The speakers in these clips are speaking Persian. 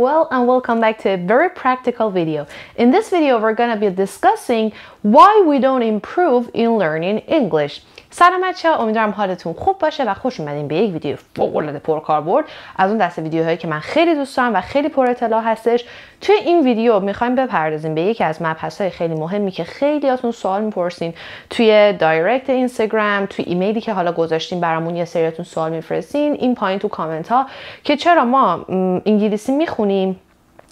well and welcome back to a very practical video. In this video we're going to be discussing why we don't improve in learning English. سلام بچه ها امیدوارم حالتون خوب باشه و خوش اومدین به یک ویدیو فوق العاده پرکاربرد از اون دست ویدیوهایی که من خیلی دوست دارم و خیلی پر اطلاع هستش توی این ویدیو می‌خوایم بپردازیم به یکی از مبحث های خیلی مهمی که خیلیاتون سوال می‌پرسین توی دایرکت اینستاگرام توی ایمیلی که حالا گذاشتین برامون یه سریاتون سوال میفرستین این پایین تو کامنت ها که چرا ما انگلیسی می‌خونیم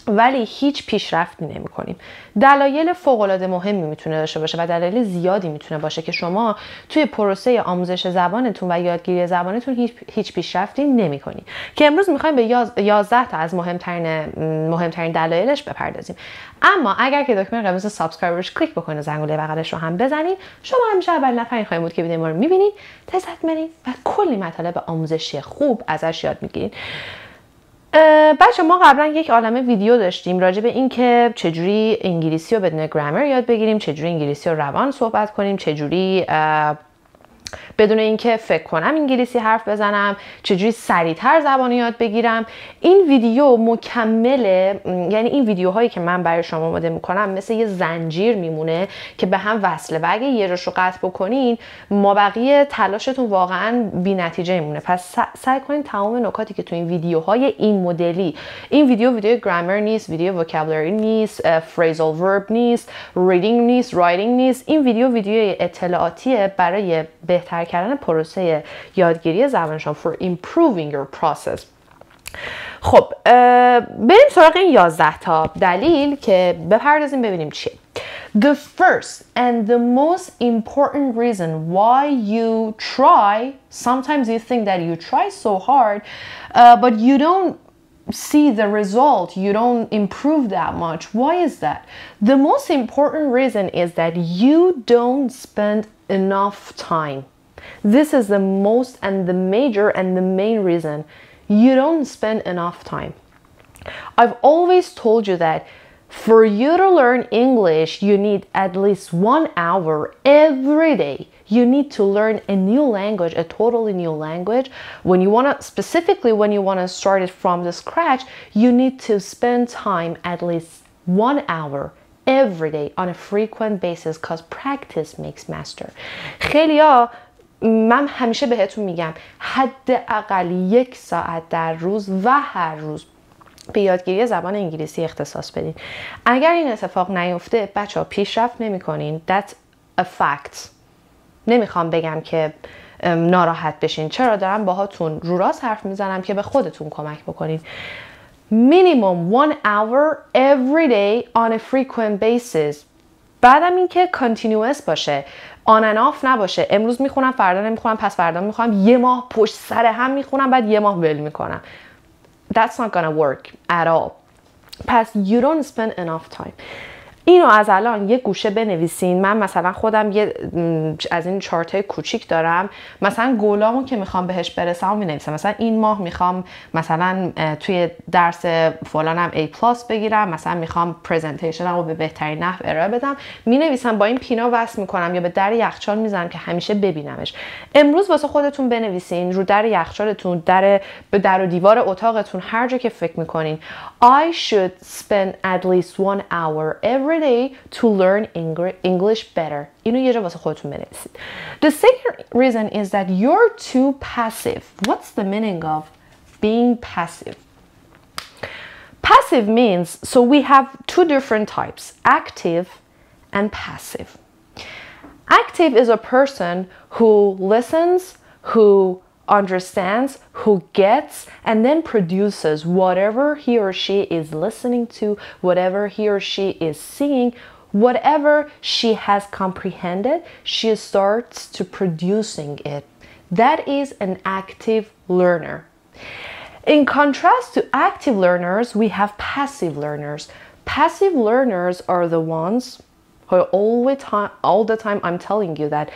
ولی هیچ پیشرفتی نمی کنیم دلایل فوق العاده مهمی می‌تونه داشته باشه و دلایل زیادی می‌تونه باشه که شما توی پروسه آموزش زبانتون و یادگیری زبانتون هیچ, هیچ پیشرفتی نمی کنیم که امروز می‌خوایم به 11 تا از مهمترین مهمترین دلایلش بپردازیم. اما اگر که دکمه قرمز subscribe رو کلیک بکنید زنگوله بغلش رو هم بزنید شما همیشه اولین نفری خواهیم بود که ویدیو ما رو می‌بینید لذت و کلی مطالب آموزشی خوب ازش یاد می‌گیرید بچه ما قبلا یک عالمه ویدیو داشتیم راجع به اینکه چجوری انگلیسی رو بدون گرامر یاد بگیریم چجوری انگلیسی رو روان صحبت کنیم چجوری بدون اینکه فکر کنم انگلیسی حرف بزنم چجوری سریعتر زبان یاد بگیرم. این ویدیو مکمله یعنی این ویدیوهایی که من برای شما آماده می‌کنم مثل یه زنجیر میمونه که به هم وصله. و اگه یه رو قطع بکنین ما بقیه تلاشتون واقعا بی نتیجه میمونه. پس سعی کنین تمام نکاتی که تو این ویدیوهای این مدلی این ویدیو ویدیو گرامر نیست ویدیو vocabulary نیست phrasal verb نیست reading نیست writing نیست این ویدیو ویدیو اطلاعاتیه برای بهتر کردن پروسه یادگیری زبان شما for improving your process خب بریم سراغ این 11 تا دلیل که بپردازیم ببینیم چیه The first and the most important reason why you try, sometimes you think that you try so hard, uh, but you don't see the result, you don't improve that much. Why is that? The most important reason is that you don't spend enough time this is the most and the major and the main reason you don't spend enough time. I've always told you that for you to learn English, you need at least one hour every day. You need to learn a new language, a totally new language. When you want to, specifically when you want to start it from the scratch, you need to spend time at least one hour every day on a frequent basis because practice makes master. خیلی من همیشه بهتون میگم حداقل یک ساعت در روز و هر روز به یادگیری زبان انگلیسی اختصاص بدین. اگر این اتفاق نیفته بچه ها پیشرفت نمی کنین that's a fact. نمی‌خوام بگم که ناراحت بشین. چرا؟ دارم باهاتون رو راست حرف می‌زنم که به خودتون کمک بکنین. Minimum one hour every day on a frequent basis بعدم اینکه continuous باشه آن اف نباشه امروز می‌خونم فردا نمی‌خونم پس فردا می‌خونم یه ماه پشت سر هم می‌خونم بعد یه ماه ول می‌کنم that's not gonna work at all پس you don't spend enough time اینو از الان یه گوشه بنویسین. من مثلا خودم یه از این چارت های کوچیک دارم. مثلا گلامو که می‌خوام بهش برسم می نویسم مثلا این ماه می‌خوام مثلا توی درس فلانم A پلاس بگیرم. مثلا می‌خوام پرزنتیشنم رو به بهترین نحو ارائه بدم. می نویسم با این پینا وصل می‌کنم یا به در یخچال می‌زنم که همیشه ببینمش. امروز واسه خودتون بنویسین رو در یخچالتون در به در و دیوار اتاقتون هر جا که فکر می‌کنین. I should spend at least one hour every day to learn English better. İnu yaşaması koysun menesin. The second reason is that you're too passive. What's the meaning of being passive? Passive means, so we have two different types, active and passive. Active is a person who listens, who understands, who gets, and then produces whatever he or she is listening to, whatever he or she is seeing, whatever she has comprehended, she starts to producing it. That is an active learner. In contrast to active learners, we have passive learners. Passive learners are the ones who all the time, all the time I'm telling you that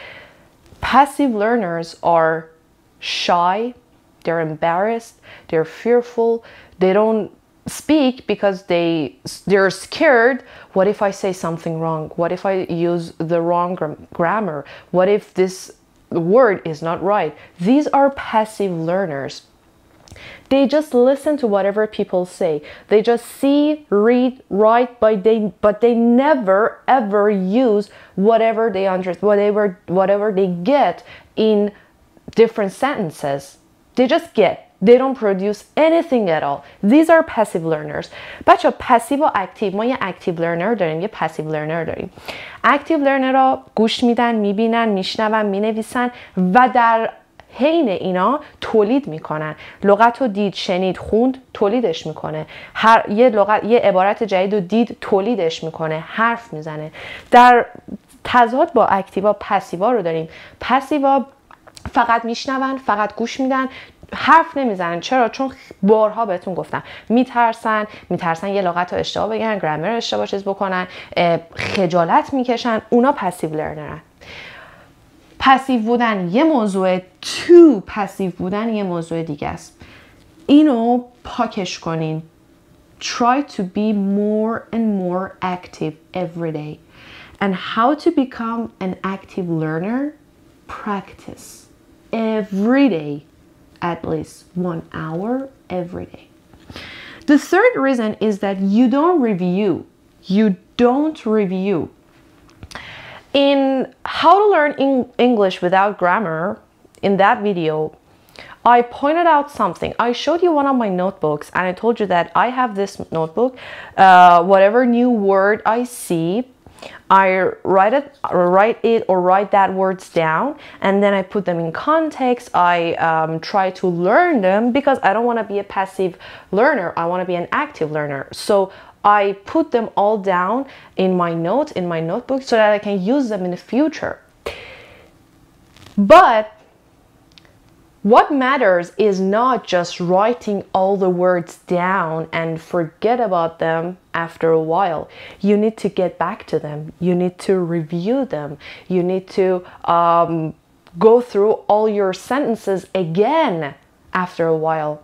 passive learners are shy, they're embarrassed, they're fearful, they don't speak because they they're scared. What if i say something wrong? What if i use the wrong grammar? What if this word is not right? These are passive learners. They just listen to whatever people say. They just see, read, write, but they but they never ever use whatever they understand, whatever whatever they get in different sentences. They just get. They don't produce anything at all. These are passive learners. بچه پسیو و اکتیو ما یه اکتیو لرنر داریم یه پسیو لرنر داریم اکتیو لرنر ها گوش میدن می‌بینن میشنون می‌نویسن و در حین اینا تولید می‌کنن لغت رو دید شنید خوند تولیدش می‌کنه هر یه لغت یه عبارت جدید رو دید تولیدش می‌کنه حرف می‌زنه در تضاد با اکتیوا پسیوا رو داریم پسیوا فقط میشنون فقط گوش میدن حرف نمی‌زنن. چرا؟ چون بارها بهتون گفتم. میترسن میترسن یه لغت رو اشتباه بگن گرامر اشتباه چیز بکنن خجالت می‌کشن. اونا passive learner ن passive بودن یه موضوع تو passive بودن یه موضوع دیگه است. اینو پاکش کنین. Try to be more and more active every day. And how to become an active learner? Practice. Every day at least one hour every day the third reason is that you don't review you don't review in how to learn English without grammar, in that video, I pointed out something. I showed you one of my notebooks and I told you that I have this notebook. Uh, whatever new word I see, I write it, write it or write that words down and then I put them in context. I um, try to learn them because I don't want to be a passive learner. I want to be an active learner. So I put them all down in my notes, in my notebook, so that I can use them in the future. But what matters is not just writing all the words down and forget about them after a while. You need to get back to them. You need to review them. You need to um, go through all your sentences again after a while.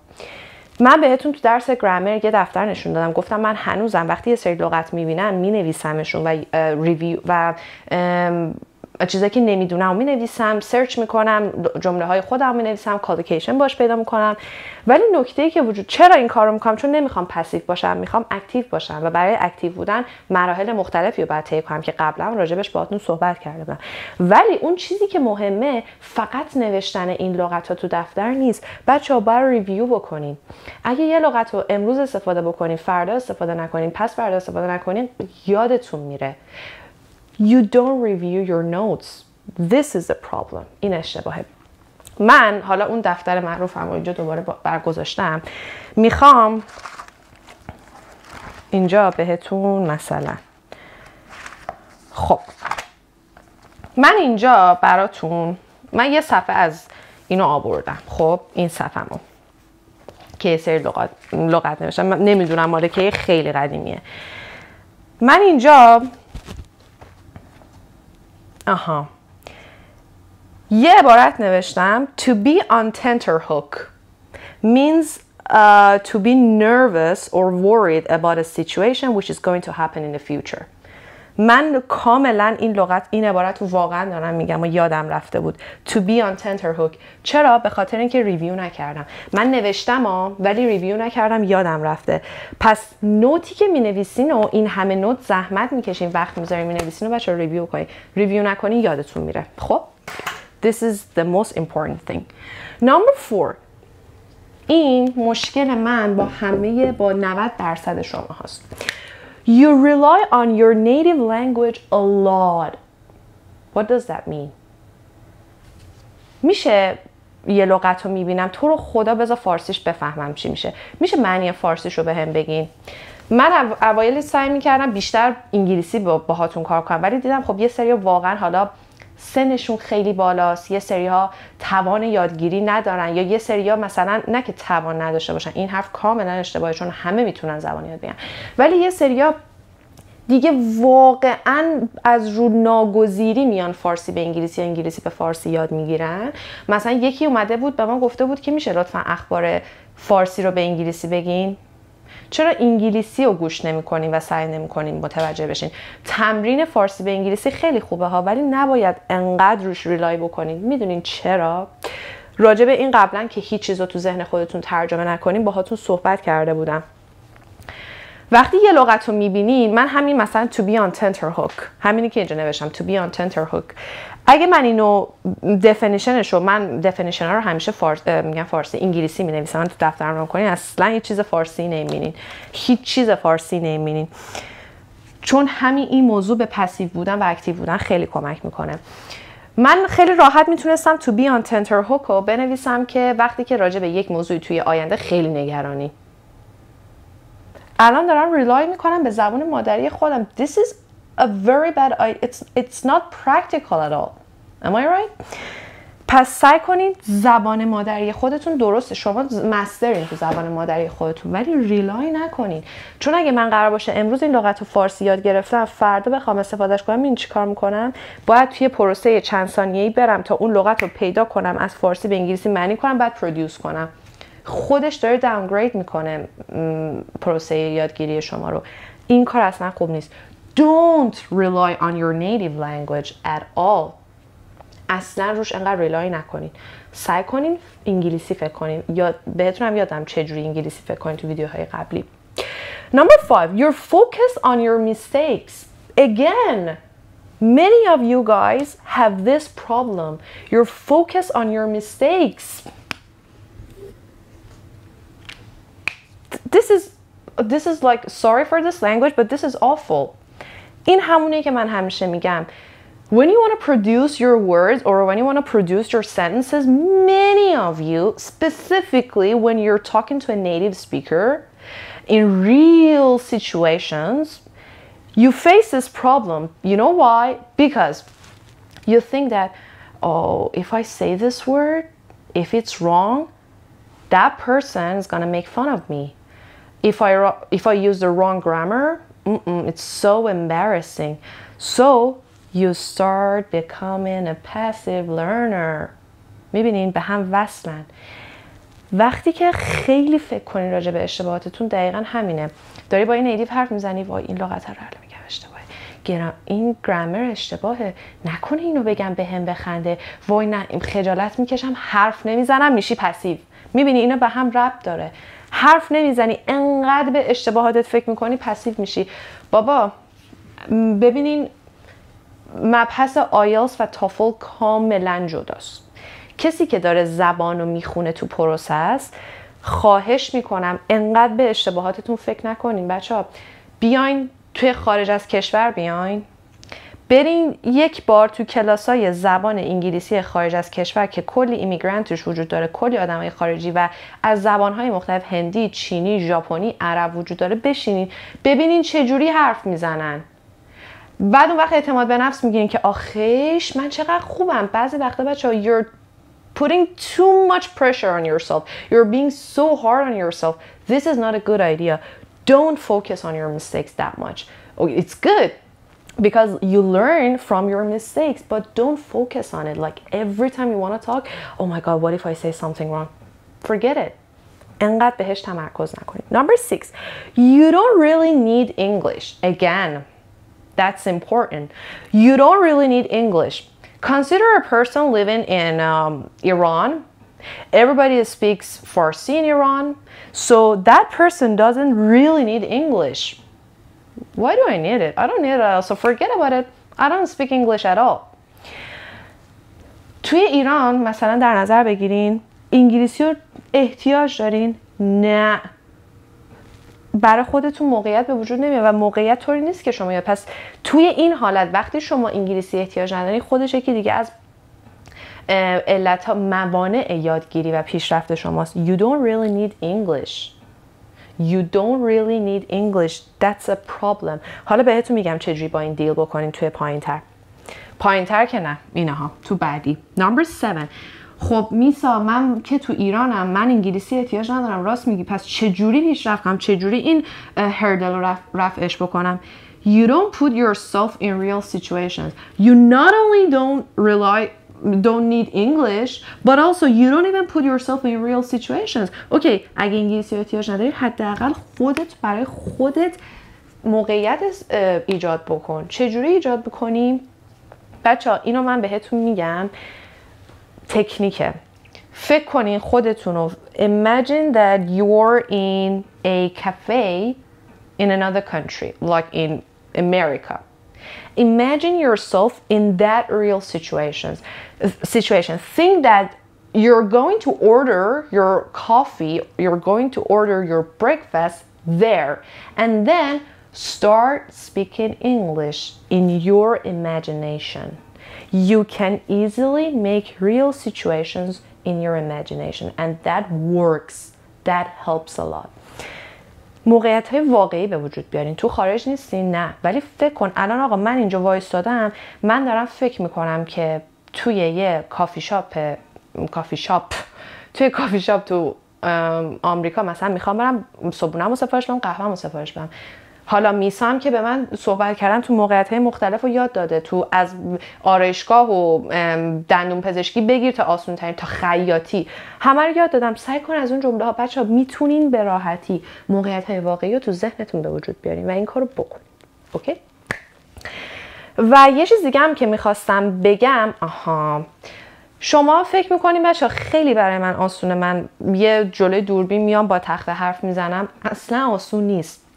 من بهتون تو درس گرامر یه دفتر نشون دادم گفتم من هنوزم وقتی یه سری لغت میبینم مینویسمشون و ریویو و چیزایی که نمی‌دونم می نویسم search می‌کنم جمله های خودم می نویسم collocation باش پیدا می‌کنم. ولی نکته که وجود چرا این کارو می‌کنم چون نمی‌خوام passive باشم می‌خوام active باشم و برای active بودن مراحل مختلفی رو باید طی کنم که قبلا راجبش باهاتون صحبت کردم ولی اون چیزی که مهمه فقط نوشتن این لغت ها تو دفتر نیست. بچه ها ریویو بکنین. اگه یه لغت رو امروز استفاده بکنین فردا استفاده نکنین پس فردا استفاده نکنین یادتون میره. You don't review your notes. This is the problem. این اشتباهه. من حالا اون دفتر معروفم رو اینجا دوباره برگذاشتم. می‌خوام اینجا بهتون مثلا. خب. من اینجا براتون من یه صفحه از اینو آوردم. خب این صفحه که سری لغت, لغت نوشتم. نمی‌دونم مال که خیلی قدیمیه. من اینجا آها یه عبارت نوشتم to be on tenterhook means uh, to be nervous or worried about a situation which is going to happen in the future من کاملا این لغت این عبارت رو واقعا دارم میگم و یادم رفته بود. To be on tenterhook. چرا؟ به خاطر اینکه review نکردم. من نوشتم ها ولی review نکردم یادم رفته. پس note ی که می نویسین و این همه note زحمت می‌کشین وقت می‌ذارین می نویسین و بچه review کنین. review نکنین یادتون میره. خب؟ This is the most important thing. Number four. این مشکل من با همه با 90 درصد شما هست You rely on your native language a lot. What does that mean? میشه یه لغت رو می‌بینم تو رو خدا بذار فارسیش بفهمم چی میشه میشه معنی فارسیش رو به هم بگین من اوایل سعی می‌کردم بیشتر انگلیسی باهاتون کار کنم ولی دیدم خب یه سری واقعا حالا سنشون خیلی بالاست. یه سری ها توان یادگیری ندارن یا یه سری ها مثلا نه که توان نداشته باشن این حرف کاملا اشتباهه چون همه می‌تونن زبان یاد بگیرن. ولی یه سری ها دیگه واقعا از رو ناگزیری میان فارسی به انگلیسی انگلیسی به فارسی یاد می‌گیرن. مثلا یکی اومده بود به ما گفته بود که میشه لطفا اخبار فارسی رو به انگلیسی بگین. چرا انگلیسی رو گوش نمی‌کنین و سعی نمی‌کنین متوجه بشین؟ تمرین فارسی به انگلیسی خیلی خوبه ها ولی نباید انقدر روش ریلای بکنین. می‌دونین چرا؟ راجع به این قبلا که هیچ چیز رو تو ذهن خودتون ترجمه نکنیم باهاتون صحبت کرده بودم. وقتی یه لغت رو می‌بینین من همین مثلا to be on tenterhook همینی که اینجا نوشتم to be on tenterhook. اگه من اینو definition ش رو من definition ها رو همیشه فارس میگم فارسی انگلیسی می نویسم تو دفترم رو کنین اصلا هیچ چیز فارسی نمی‌بینین. هیچ چیز فارسی نمی‌بینین. چون همین این موضوع به passive بودن و active بودن خیلی کمک می‌کنه. من خیلی راحت می‌تونستم to be on tenterhook و بنویسم که وقتی که راجع به یک موضوعی توی آینده خیلی نگرانی. الان دارم ریلای می‌کنم به زبان مادری خودم. This is a very bad idea. It's, it's not practical at all. Am I right? پس سعی کنید زبان مادری خودتون درسته شما مسترین تو زبان مادری خودتون ولی ریلای نکنید چون اگه من قرار باشه امروز این لغت رو فارسی یاد گرفتم فردا بخوام استفادهش کنم این چیکار می‌کنم باید توی پروسه چند ثانیه‌ای برم تا اون لغت رو پیدا کنم از فارسی به انگلیسی معنی کنم بعد پرودیوس کنم خودش داره داونگرید می‌کنه پروسه یادگیری شما رو این کار اصلا خوب نیست don't rely on your native language at all اصلا روش انقدر ریلای نکنین سعی کنین انگلیسی فکر کنین یاد بهتون هم یادم چجوری انگلیسی فکر کنین تو ویدیوهای قبلی Number five, your focus on your mistakes. Again, many of you guys have this problem. Your focus on your mistakes. This is this is like sorry for this language, but this is awful. این همونه که من همیشه میگم when you want to produce your words or when you want to produce your sentences, many of you, specifically when you're talking to a native speaker in real situations, you face this problem. You know why? Because you think that, oh, if I say this word, if it's wrong, that person is going to make fun of me. If I, if I use the wrong grammar, it's so embarrassing. So you start becoming a passive learner. می‌بینین؟ به هم وصلن. وقتی که خیلی فکر کنین راجع به اشتباهاتتون دقیقا همینه. داری با این نیدیو حرف می‌زنی؟ وای این لغت رو میگم اشتباهه. گرام این گرامر اشتباهه. نکنه اینو بگم بهم بخنده. وای نه خجالت می‌کشم حرف نمی‌زنم میشی passive. می‌بینی اینو به هم ربط داره. حرف نمی‌زنی انقدر به اشتباهاتت فکر می‌کنی passive میشی. بابا ببینین مبحث آیلتس و تافل کاملا جداست. کسی که داره زبان رو می‌خونه تو process خواهش می‌کنم انقدر به اشتباهاتتون فکر نکنین. بچه ها بیاین توی خارج از کشور بیاین. برین یک بار تو کلاس های زبان انگلیسی خارج از کشور که کلی ایمیگرانتش وجود داره کلی آدم های خارجی و از زبان های مختلف هندی، چینی، ژاپنی، عرب وجود داره بشینین ببینین چه جوری حرف می‌زنن. بعد اون وقت اعتماد به نفس می‌گیرین که آخیش من چقدر خوبم. بعضی وقتا بچه ها you're putting too much pressure on yourself. You're being so hard on yourself. This is not a good idea. Don't focus on your mistakes that much. Okay, it's good. because you learn from your mistakes but don't focus on it like every time you want to talk oh my god what if i say something wrong forget it انقدر بهش تمرکز نکنید number six you don't really need english again that's important. You don't really need English. Consider a person living in um, Iran. Everybody speaks Farsi in Iran, so that person doesn't really need English. Why do I need it? I don't need it. So forget about it. I don't speak English at all. توی ایران مثلا در نظر بگیرین انگلیسی رو احتیاج دارین؟ نه برای خودتون موقعیت به وجود نمیاد و موقعیت طوری نیست که شما یا پس توی این حالت وقتی شما انگلیسی احتیاج ندارید خودش یکی دیگه از علت ها موانع یادگیری و پیشرفت شماست you don't really need English you don't really need English. That's a problem. حالا بهتون میگم چجوری با این دیل بکنین توی پایین تر. پایین تر که نه. اینها. تو بعدی. Number 7 خب میسا من که تو ایرانم من انگلیسی احتیاج ندارم. راست میگی. پس چجوری پیشرفت کنم چجوری این هردل رو رف، رفعش بکنم؟ You don't put yourself in real situations. You not only don't rely don't need English but also you don't even put yourself in real situations. اوکی اگه انگلیسی احتیاج نداری حداقل خودت برای خودت موقعیت ایجاد بکن. چجوری ایجاد بکنیم؟ بچه ها اینو من بهتون میگم تکنیکه فکر کنین خودتون رو imagine that you're in a cafe in another country like in America imagine yourself in that real situations situation. Think that you're going to order your coffee you're going to order your breakfast there and then start speaking english in your imagination. You can easily make real situations in your imagination and that works. That helps a lot موقعیت های واقعی به وجود بیارین. تو خارج نیستین نه. ولی فکر کن الان آقا من اینجا وایستادم من دارم فکر می‌کنم که توی یه کافی شاپ کافی شاپ توی کافی شاپ تو آمریکا مثلا می‌خوام برم صبحونم سفارش بدم قهوه سفارش بدم. حالا میسم که به من صحبت کردن تو موقعیت های مختلف رو یاد داده. تو از آرایشگاه و دندون پزشکی بگیر تا آسون ترین تا خیاطی. همه رو یاد دادم. سعی کن از اون جمله ها. بچه می‌تونین به راحتی موقعیت های واقعی رو تو ذهنتون به وجود بیارین و این کارو بکنین اوکی؟ و یه چیز دیگه هم که می‌خواستم بگم آها. شما فکر می‌کنین بچه خیلی برای من آسونه. من یه جلوی دوربین میام با تخت حرف می‌زنم. اصلا آسون نیست.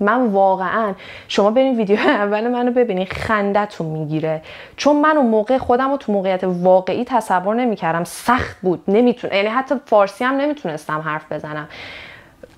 من واقعا شما برین ویدیو اول منو ببینین خندتون می‌گیره. چون من اون موقع خودم رو تو موقعیت واقعی تصور نمی‌کردم. سخت بود. نمی‌تونه یعنی حتی فارسی هم نمی‌تونستم حرف بزنم.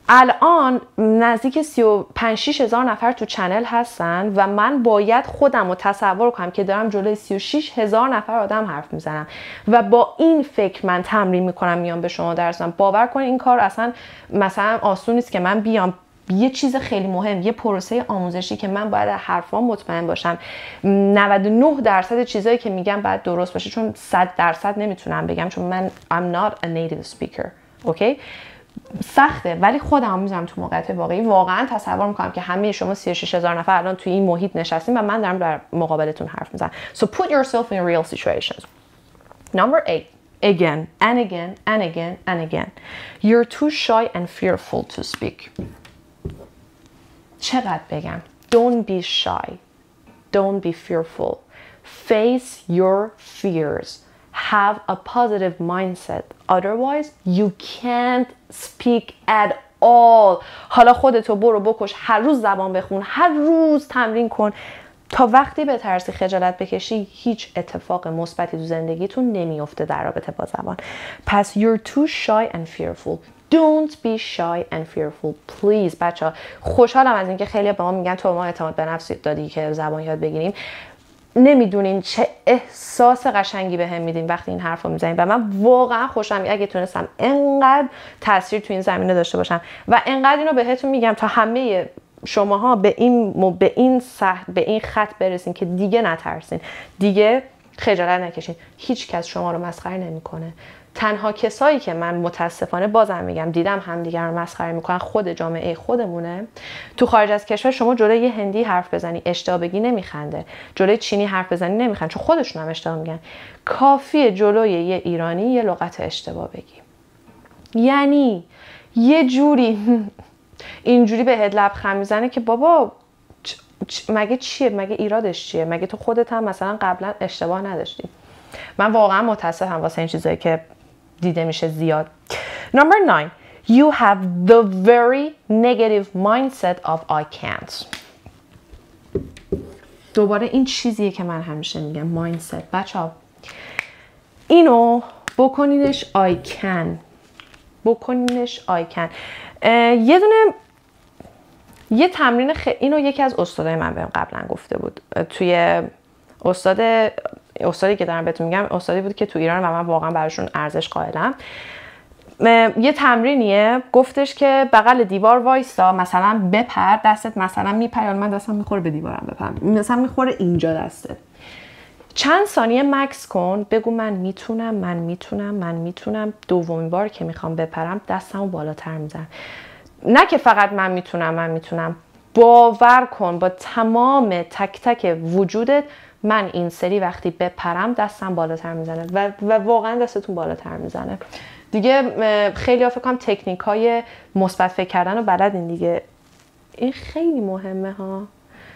الان نزدیک 35 6 هزار نفر تو چنل هستن و من باید خودم رو تصور کنم که دارم جلوی 36 هزار نفر آدم حرف می‌زنم. و با این فکر من تمرین می‌کنم میام به شما درس باور کنید این کار اصلا مثلا آسون نیست که من بیام یه چیز خیلی مهم یه پروسه آموزشی که من باید حرفان مطمئن باشم. 99 درصد چیزایی که میگم باید درست باشه چون 100 درصد نمی‌تونم بگم چون من I'm not a native speaker اوکی سخته ولی خودم می‌ذارم تو موقعیت واقعی. واقعا تصور می‌کنم که همه شما 36 هزار نفر الان توی این محیط نشستین و من دارم در مقابلتون حرف می‌زنم. So put yourself in real situations. Number eight. Again and again and again and again. You're too shy and fearful to speak. چقدر بگم؟ Don't be shy. Don't be fearful. Face your fears. Have a positive mindset. Otherwise you can't speak at all. حالا خودتو برو بکش. هر روز زبان بخون. هر روز تمرین کن. تا وقتی به ترسی خجالت بکشی هیچ اتفاق مثبتی تو زندگیتون نمیفته در رابطه با زبان. پس you're too shy and fearful. Don't be shy and fearful. Please بچه ها خوشحالم از اینکه خیلی به ما میگن تو ما اعتماد به نفس دادی که زبان یاد بگیریم. نمی‌دونین چه احساس قشنگی به هم میدین وقتی این حرف رو می‌زنین. و من واقعا خوشم اگه تونستم انقدر تاثیر تو این زمینه داشته باشم و انقدر اینو بهتون میگم تا همه شماها به این به این. به این خط برسین که دیگه نترسین. دیگه خجالت نکشین. هیچ کس شما رو مسخره نمی‌کنه. تنها کسایی که من متاسفانه بازم میگم دیدم همدیگر رو مسخره می‌کنن خود جامعه خودمونه. تو خارج از کشور شما جلوی یه هندی حرف بزنی اشتباه بگی نمیخنده. جلوی چینی حرف بزنی نمیخنده. چون خودشون هم اشتباه میگن. کافیه جلوی یه ایرانی یه لغت اشتباه بگی. یعنی یه جوری اینجوری به هد لبخند می‌زنه که بابا مگه چیه؟ مگه ایرادش چیه؟ مگه تو خودت هم مثلا قبلا اشتباه نداشتی؟ من واقعا متاسفم واسه این چیزایی که دیده میشه زیاد. Number nine you have the very negative mindset of I can't. دوباره این چیزیه که من همیشه میگم mindset. بچه ها اینو بکنینش I can. بکنینش I can. یه دونه یه تمرین خ... اینو یکی از استادای من بهم قبلا گفته بود. توی استاد استادی که دارم بهتون میگم استادی بود که تو ایران و من واقعا براشون ارزش قائلم. یه تمرینیه گفتش که بغل دیوار وایستا مثلا بپر دستت مثلا میپره من دستم می‌خوره به دیوارم بپرم. مثلا می‌خوره اینجا دستت. چند ثانیه مکس کن بگو من می‌تونم من می‌تونم من می‌تونم. دومین بار که می‌خوام بپرم دستمو بالاتر می‌زنم. نه که فقط من می‌تونم من می‌تونم. باور کن با تمام تک تک وجودت من این سری وقتی بپرم دستم بالاتر می‌زنه و, و واقعا دستتون بالاتر می‌زنه. دیگه خیلی ها فکر تکنیک های مثبت فکر کردن و بلدین دیگه. این خیلی مهمه ها.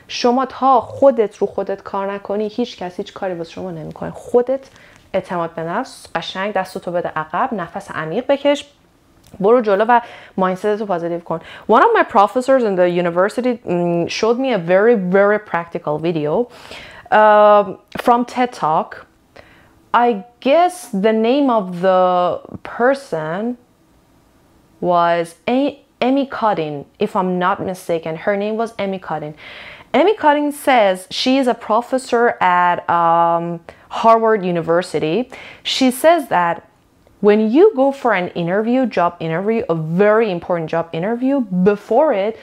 شما تا خودت رو خودت کار نکنی هیچ کسی هیچ کاری واسه شما نمی‌کنه. خودت اعتماد به نفس قشنگ دستتو بده عقب نفس عمیق بکش برو جلو و مایندست رو پازیتیو کن. One of my professors in the university showed me a very very practical video. Uh, from TED Talk I guess the name of the person was a- Amy Cotton, if I'm not mistaken. Her name was Amy Cotton. Amy Cotton says she is a professor at um, Harvard University. She says that when you go for an interview, job interview, a very important job interview, before it,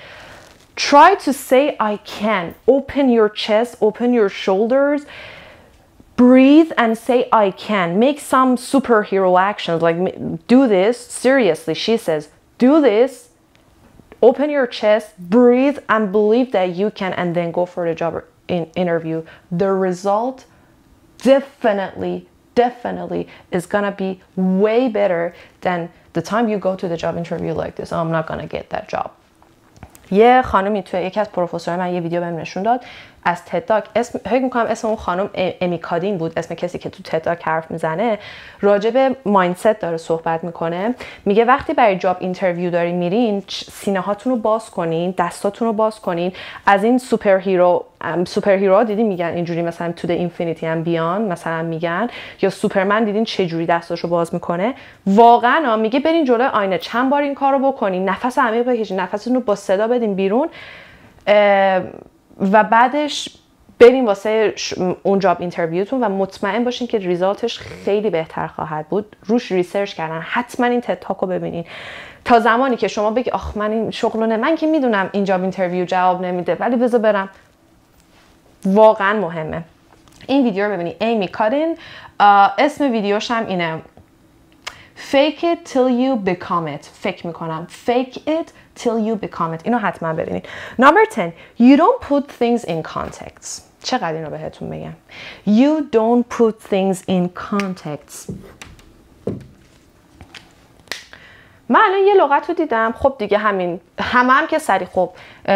try to say I can. Open your chest, open your shoulders, breathe and say I can. Make some superhero actions like do this seriously. She says, do this, open your chest, breathe, and believe that you can, and then go for the job in interview. The result definitely, definitely is gonna be way better than the time you go to the job interview like this. Oh, I'm not gonna get that job. یه خانمی توی یکی از پروفسورهای من یه ویدیو بهم نشون داد. از TED Talk اسم فکر می‌کنم اسم اون خانم ایمی کادی بود اسم کسی که تو TED Talk حرف می‌زنه راجع به mindset داره صحبت می‌کنه. میگه وقتی برای job interview دارین میرین سینه هاتون رو باز کنین دستاتون رو باز کنین. از این superhero superhero دیدین میگن اینجوری مثلا تو د اینفینیتی هم بیان مثلا میگن. یا سوپرمن دیدین چه جوری دستاشو باز می‌کنه؟ واقعا میگه برین جلوی آینه چند بار این کارو بکنین نفس عمیق بکشین نفستون رو با صدا بدین بیرون. و بعدش برین واسه اون job interview تون و مطمئن باشین که result ش خیلی بهتر خواهد بود. روش research کردن. حتما این TED Talk و ببینین. تا زمانی که شما بگی آخ من این شغل نه من که می‌دونم این job interview جواب نمیده ولی بذار برم. واقعا مهمه. این ویدیو رو ببینید ایمی کادی. اسم ویدیوش هم اینه. Fake it till you become it. فکر می‌کنم. Fake it till you become it. اینو حتما ببینید. Number 10 you don't put things in context. چقدر اینو بهتون بگم you don't put things in context. من الان یه لغت رو دیدم. خب دیگه همین همه هم که سری خب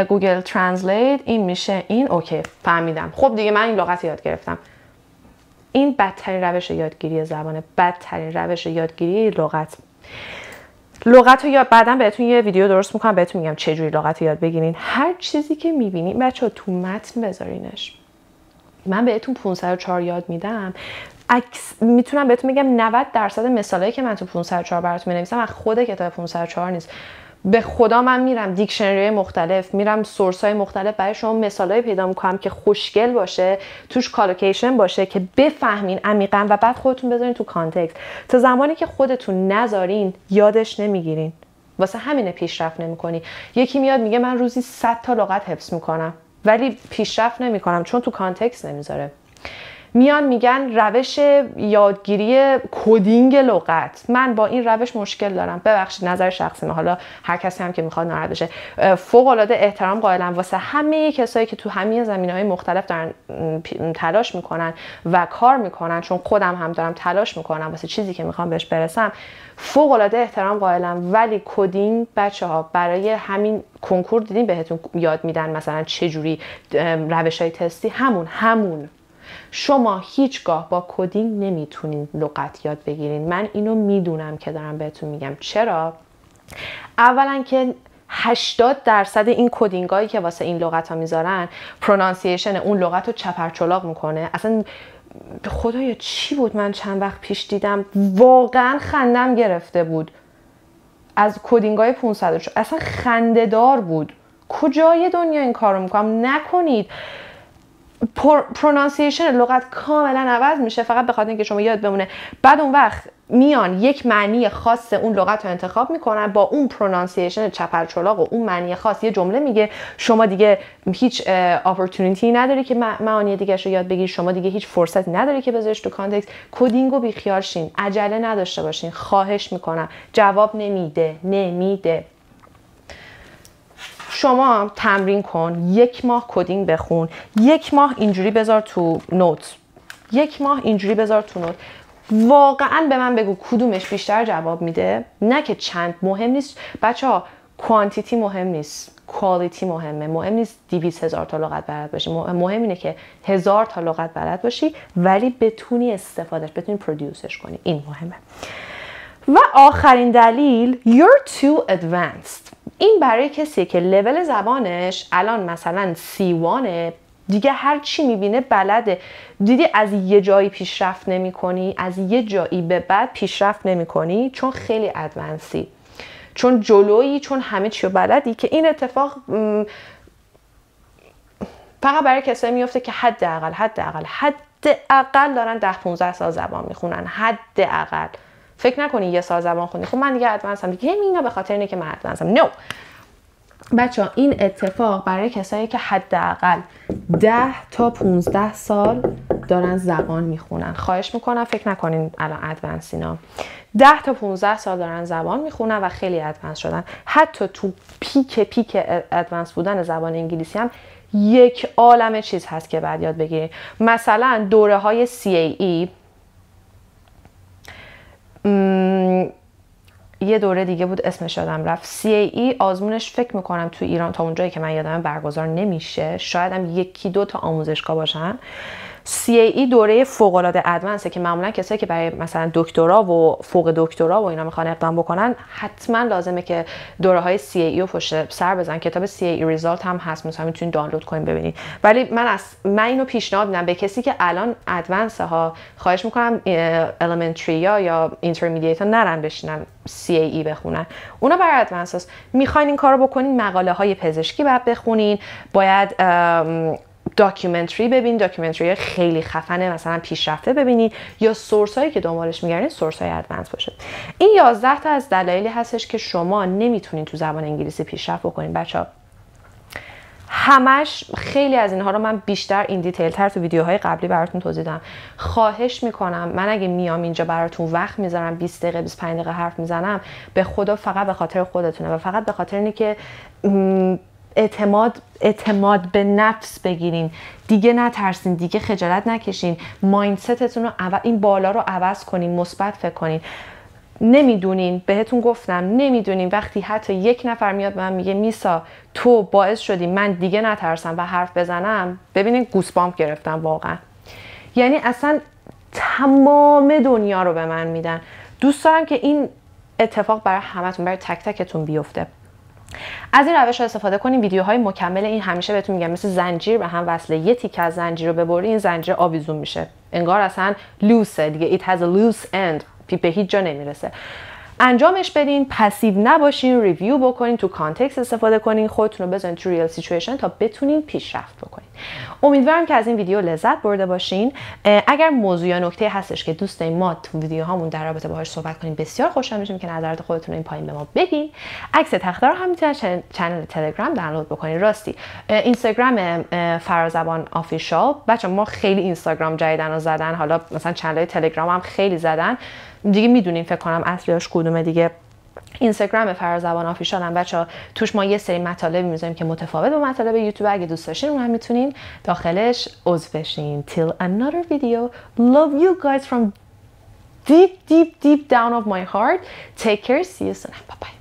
Google Translate این میشه این OK فهمیدم. خب دیگه من این لغت یاد گرفتم. این بدترین روش یادگیری زبانه. بدترین روش یادگیری لغت. لغت رو یاد بعدا بهتون یه ویدیو درست می‌کنم بهتون میگم چه جوری لغت رو یاد بگیرین. هر چیزی که می‌بینین بچه تو متن بذارینش. من بهتون 504 یاد میدم. اکس می‌تونم بهتون بگم 90 درصد مثالایی که من تو 504 براتون می‌نویسم از خود کتاب 504 نیست. به خدا من میرم دیکشنری مختلف میرم source های مختلف برای شما مثال پیدا می‌کنم که خوشگل باشه توش collocation باشه که بفهمین عمیقا و بعد خودتون بذارین تو context. تا زمانی که خودتون نذارین یادش نمی‌گیرین. واسه همینه پیشرفت نمی‌کنی. یکی میاد میگه من روزی 100 تا لغت حفظ می‌کنم ولی پیشرفت نمی‌کنم چون تو context نمی‌ذاره. میان میگن روش یادگیری coding لغت. من با این روش مشکل دارم. ببخشید نظر شخصی من. حالا هر کسی هم که می‌خواد ناراحت بشه. فوق العاده احترام قائلم واسه همه کسایی که تو همه زمینه های مختلف دارن تلاش می‌کنن و کار می‌کنن چون خودم هم دارم تلاش می‌کنم واسه چیزی که می‌خوام بهش برسم فوق العاده احترام قائلم. ولی coding بچه ها برای همین کنکور دیدین بهتون یاد میدن مثلا چه جوری روش های تستی؟ همون همون. شما هیچگاه با coding نمی‌تونین لغت یاد بگیرین. من اینو می‌دونم که دارم بهتون میگم. چرا؟ اولا که 80 درصد این coding هایی که واسه این لغت ها می‌ذارن pronunciation اون لغت رو چپرچلاق می‌کنه. اصلا خدایا چی بود؟ من چند وقت پیش دیدم واقعا خندم گرفته بود. از coding های 500 اصلا خنده‌دار بود. کجای دنیا این کارو می‌کنن؟ نکنید. pronunciation لغت کاملا عوض میشه فقط به خاطر اینکه شما یاد بمونه. بعد اون وقت میان یک معنی خاص اون لغت رو انتخاب می‌کنن با اون pronunciation چپرچلاق و اون معنی خاص یه جمله میگه. شما دیگه هیچ opportunity نداری که معانی دیگه رو یاد بگیری شما دیگه هیچ فرصتی نداری که بذاریش تو context coding و بیخیال شین عجله نداشته باشین خواهش می‌کنم جواب نمیده نمیده. شما تمرین کن یک ماه coding بخون یک ماه اینجوری بذار تو note. یک ماه اینجوری بذار تو note. واقعا به من بگو کدومش بیشتر جواب میده. نه که چند مهم نیست. بچه ها کوانتیتی مهم نیست. کوالیتی مهمه. مهم نیست 200 هزار تا لغت بلد باشی مهم اینه که هزار تا لغت بلد باشی ولی بتونی استفادهش بتونی پرودیوسش کنی. این مهمه. و آخرین دلیل you're too advanced. این برای کسی که لول زبانش الان مثلا C1 دیگه هر چی می‌بینه بلده. دیدی از یه جایی پیشرفت نمی کنی از یه جایی به بعد پیشرفت نمی کنی چون خیلی ادوانسی چون جلویی چون همه چی رو بلدی که این اتفاق فقط برای کسایی میفته که حداقل حداقل حداقل دارن 10 15 سال زبان می‌خونن. حداقل. فکر نکنی یه سال زبان خونی خب من دیگه ادوانسم دیگه اینا به خاطر اینه که من ادوانسم نو. بچه این اتفاق برای کسایی که حداقل 10 تا 15 سال دارن زبان می‌خونن. خواهش می‌کنم فکر نکنین الان ادوانس اینا 10 تا 15 سال دارن زبان می‌خونن و خیلی ادوانس شدن. حتی تو پیک پیک ادوانس بودن زبان انگلیسی هم یک عالم چیز هست که بعد یاد بگیرید مثلا دوره های CAE یه دوره دیگه بود اسمش یادم رفت. CAE آزمونش فکر می‌کنم تو ایران تا اونجایی که من یادم برگزار نمیشه. شاید هم یکی دو تا آموزشگاه باشن. CAE دوره فوق العاده ادوانسه که معمولا کسایی که برای مثلا دکترا و فوق دکترا و اینا می‌خوان اقدام بکنن حتما لازمه که دوره های CAE رو پشت سر بزن کتاب CAE ریزالت هم هست مثلا می‌تونید دانلود کنید ببینید ولی من از من اینو پیشنهاد میدم به کسی که الان ادوانس ها خواهش می‌کنم elementary یا یا intermediate ها نرن بشینن CAE بخونن. اونا برای ادوانس هست می‌خواین این کارو بکنین مقاله های پزشکی باید بخونین باید documentary ببین documentary خیلی خفنه مثلا پیشرفته ببینید. یا source هایی که دنبالش میگردین source های advanced باشه. این 11 تا از دلایلی هستش که شما نمی‌تونین تو زبان انگلیسی پیشرفت بکنین بچه همش خیلی از اینها رو من بیشتر این detail تر تو ویدیوهای قبلی براتون توضیح دادم. خواهش می‌کنم من اگه میام اینجا براتون وقت می‌ذارم 20 دقیقه 25 دقیقه حرف می‌زنم به خدا فقط به خاطر خودتونه و فقط به خاطر اینه که اعتماد اعتماد به نفس بگیرین. دیگه نترسین دیگه خجالت نکشین. مایندستتون رو این بالا رو عوض کنین مثبت فکر کنین. نمی‌دونین بهتون گفتم نمی‌دونین. وقتی حتی یک نفر میاد به من میگه میسا تو باعث شدی من دیگه نترسم و حرف بزنم؟ ببینین گوسپامپ گرفتم واقعا. یعنی اصلا تمام دنیا رو به من میدن. دوست دارم که این اتفاق برای همتون برای تک تکتون بیفته. از این روش ها استفاده کنیم ویدیوهای مکمل. این همیشه بهتون میگم مثل زنجیر به هم وصله. یه تیکه از زنجیر رو ببری این زنجیر آویزون میشه. انگار اصلا loose ه دیگه it has a loose end. به هیچ جا نمی‌رسه. انجامش بدین passive نباشین review بکنین تو context استفاده کنین خودتون رو بزنین تو real situation تا بتونین پیشرفت بکنین. امیدوارم که از این ویدیو لذت برده باشین. اگر موضوع یا نکته هستش که دوست ما تو ویدیو هامون در رابطه باهاش صحبت کنیم بسیار خوشحال میشیم که نظرات خودتون رو این پایین به ما بگین عکس تخته رو هم می‌تونید channel تلگرام دانلود بکنین. راستی اینستاگرام فرازبان official. بچه ما خیلی اینستاگرام جدیدن رو زدن. حالا مثلا channel تلگرام هم خیلی زدن. دیگه می‌دونین فکر کنم اصلیش کدومه دیگه. اینستاگرام فرازبان official هم بچه توش ما یه سری مطالبی می‌ذاریم که متفاوت با مطالب یوتیوب. اگه دوست داشتین اون هم می‌تونین داخلش عضو بشین. Till another video. Love you guys from deep deep deep down of my heart. Take care. See you soon. Bye bye